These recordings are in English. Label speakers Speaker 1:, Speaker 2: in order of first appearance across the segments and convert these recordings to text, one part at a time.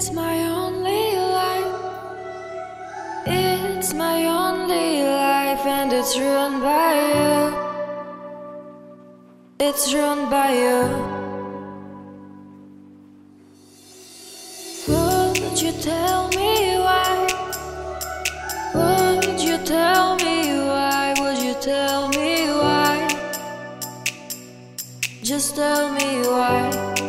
Speaker 1: It's my only life. It's my only life, and it's ruined by you. It's ruined by you. Would you tell me why? Would you tell me why? Would you tell me why? Just tell me why.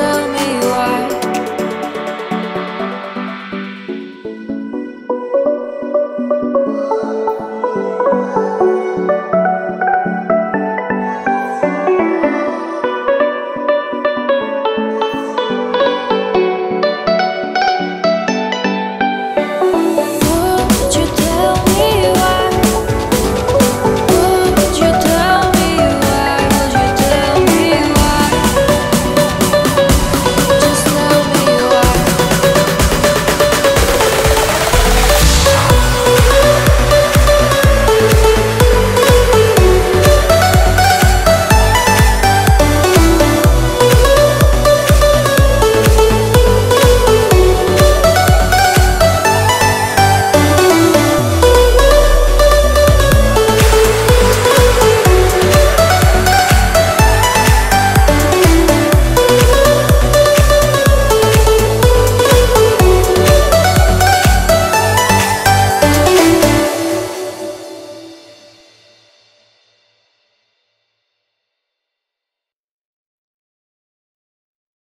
Speaker 1: tell me